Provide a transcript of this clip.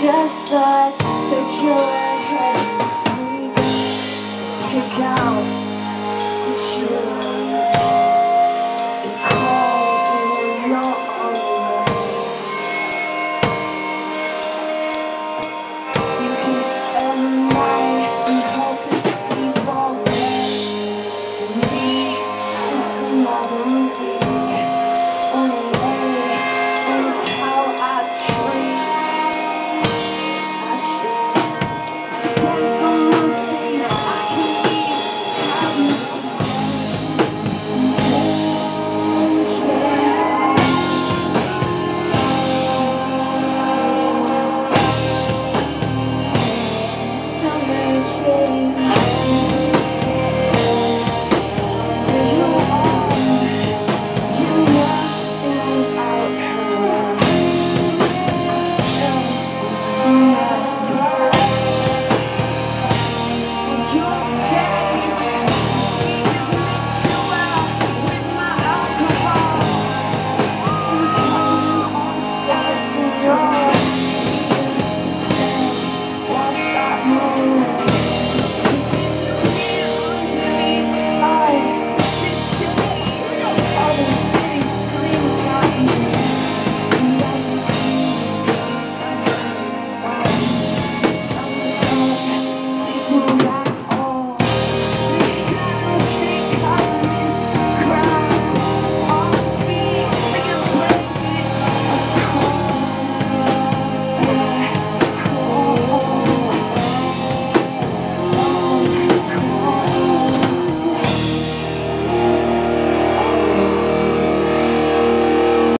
just thoughts, secure heads. We could